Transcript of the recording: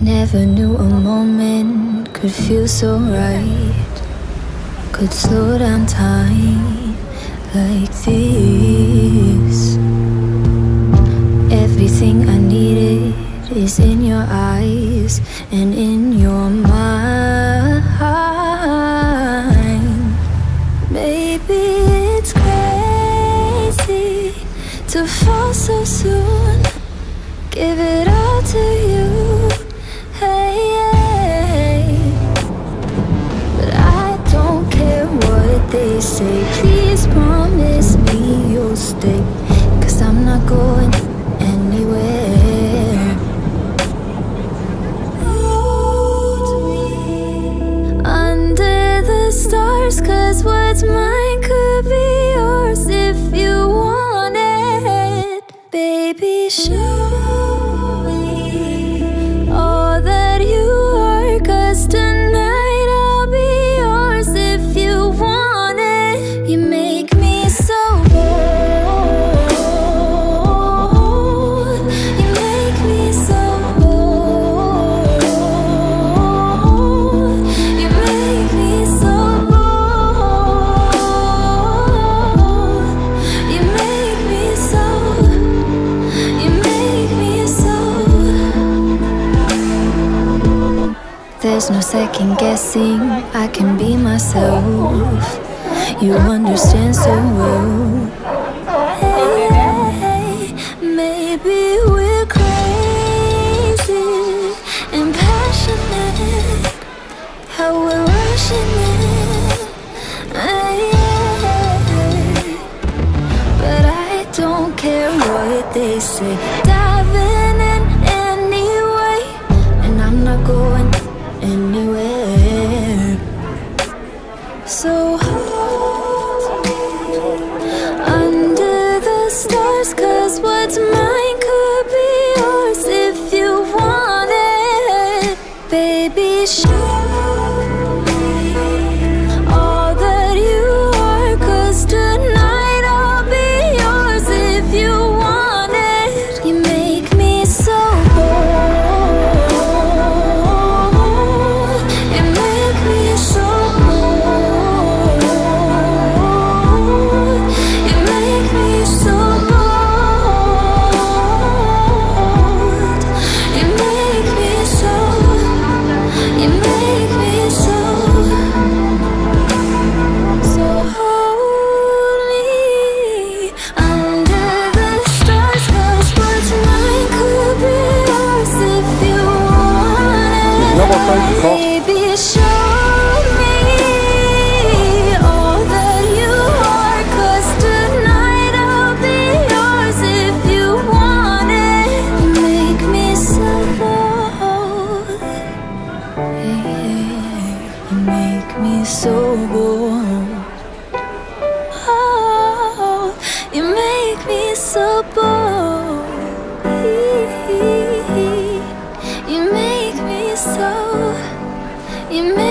Never knew a moment could feel so right. Could slow down time like this. Everything I needed is in your eyes and in your mind. Stars. There's no second guessing, I can be myself. You understand so well. Maybe we're crazy and passionate. How we're rushing in. But I don't care what they say. Baby, show Baby, show me all that you are, 'cause tonight I'll be yours if you want it. Make me. You make me so bold. Oh, you make me so bold. 因为